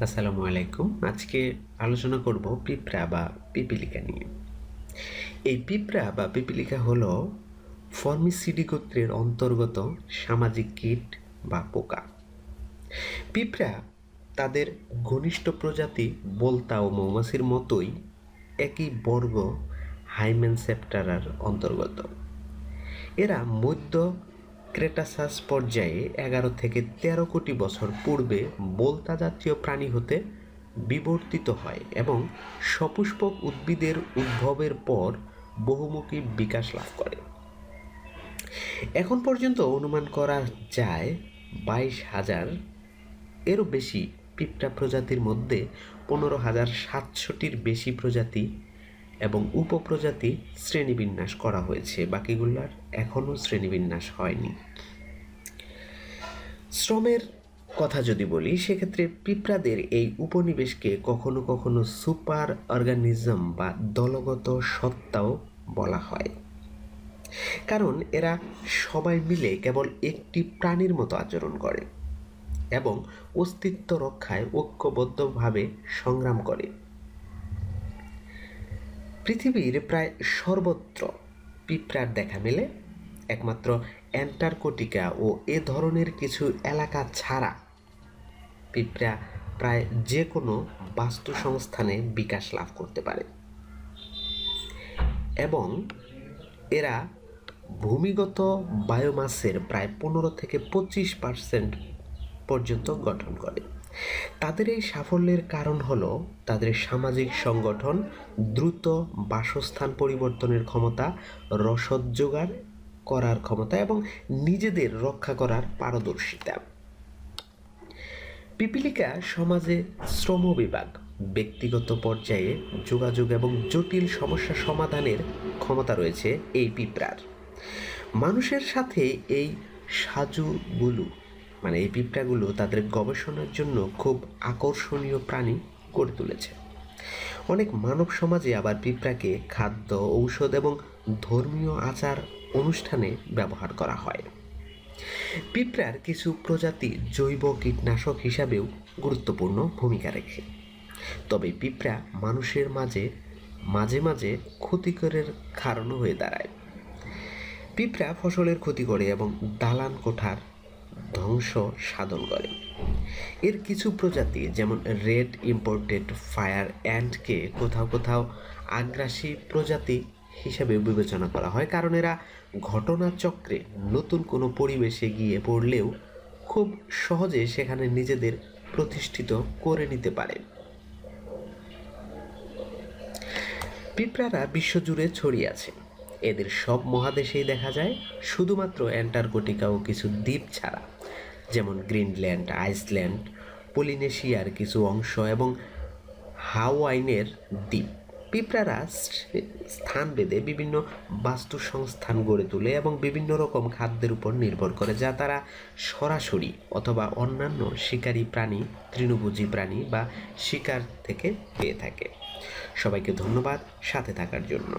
আসসালামু আলাইকুম। আজকে আলোচনা করব পিঁপড়া বা পিপিলিকা নিয়ে। এই পিঁপড়া বা পিপিলিকা হল ফর্মিসিডি গোত্রের অন্তর্গত সামাজিক কীট বা পোকা। পিঁপড়া তাদের ঘনিষ্ঠ প্রজাতি বোলতা ও মৌমাছির মতোই একই বর্গ হাইমেনসেপ্টারার অন্তর্গত। এরা মধ্য ক্রেটাসাস পর্যায়ে এগারো থেকে তেরো কোটি বছর পূর্বে বোলতা জাতীয় প্রাণী হতে বিবর্তিত হয় এবং সপুষ্পক উদ্ভিদের উদ্ভবের পর বহুমুখী বিকাশ লাভ করে। এখন পর্যন্ত অনুমান করা যায় বাইশ হাজার এরও বেশি পিঁপড়া প্রজাতির মধ্যে পনেরো হাজার সাতশোটির বেশি প্রজাতি এবং উপপ্রজাতি শ্রেণীবিন্যাস করা হয়েছে। বাকিগুলার এখনও শ্রেণীবিন্যাস হয়নি। শ্রমের কথা যদি বলি, সেক্ষেত্রে পিঁপড়াদের এই উপনিবেশকে কখনো কখনো সুপার অর্গানিজম বা দলগত সত্তাও বলা হয়। কারণ এরা সবাই মিলে কেবল একটি প্রাণীর মতো আচরণ করে এবং অস্তিত্ব রক্ষায় ঐক্যবদ্ধভাবে সংগ্রাম করে। পৃথিবীর প্রায় সর্বত্র পিঁপড়ার দেখা মেলে, একমাত্র অ্যান্টার্কটিকা ও এ ধরনের কিছু এলাকা ছাড়া। পিঁপড়া প্রায় যে কোনো বাস্তু সংস্থানে বিকাশ লাভ করতে পারে। এবং এরা ভূমিগত বায়োমাসের প্রায় পনেরো থেকে পঁচিশ পার্সেন্ট পর্যন্ত গঠন করে। তাদের এই সাফল্যের কারণ হল তাদের সামাজিক সংগঠন, দ্রুত বাসস্থান পরিবর্তনের ক্ষমতা, রসদ জোগাড় করার ক্ষমতা এবং নিজেদের রক্ষা করার পারদর্শিতা। পিপিলিকা সমাজে শ্রম বিভাগ ব্যক্তিগত পর্যায়ে যোগাযোগ এবং জটিল সমস্যা সমাধানের ক্ষমতা রয়েছে এই পিঁপড়ার। মানুষের সাথে এই সাজু সাজুগুলো মানে এই পিঁপড়াগুলো তাদের গবেষণার জন্য খুব আকর্ষণীয় প্রাণী গড়ে তুলেছে। অনেক মানব সমাজে আবার পিঁপড়াকে খাদ্য, ঔষধ এবং ধর্মীয় আচার অনুষ্ঠানে ব্যবহার করা হয়। পিঁপড়ার কিছু প্রজাতি জৈব কীটনাশক হিসাবেও গুরুত্বপূর্ণ ভূমিকা রাখে। তবে পিঁপড়া মানুষের মাঝে মাঝে মাঝে ক্ষতিকরের কারণও হয়ে দাঁড়ায়। পিঁপড়া ফসলের ক্ষতি করে এবং দালান কোঠার ধ্বংস সাধন করে। এর কিছু প্রজাতি যেমন রেড ইম্পোর্টেড ফায়ার অ্যান্ডকে কোথাও কোথাও আগ্রাসী প্রজাতি হিসাবে বিবেচনা করা হয়, কারণ এরা ঘটনাচক্রে নতুন কোনো পরিবেশে গিয়ে পড়লেও খুব সহজে সেখানে নিজেদের প্রতিষ্ঠিত করে নিতে পারে। পিঁপড়ারা বিশ্বজুড়ে ছড়িয়ে আছে। এদের সব মহাদেশেই দেখা যায়, শুধুমাত্র অ্যান্টার্কটিকা ও কিছু দ্বীপ ছাড়া। যেমন গ্রিনল্যান্ড, আইসল্যান্ড, পলিনেশিয়ার কিছু অংশ এবং হাওয়াইনের দ্বীপ। পিঁপড়ারা স্থান বেঁধে বিভিন্ন বাস্তু সংস্থান গড়ে তোলে এবং বিভিন্ন রকম খাদ্যের উপর নির্ভর করে, যা তারা সরাসরি অথবা অন্যান্য শিকারী প্রাণী, তৃণভোজী প্রাণী বা শিকার থেকে পেয়ে থাকে। সবাইকে ধন্যবাদ সাথে থাকার জন্য।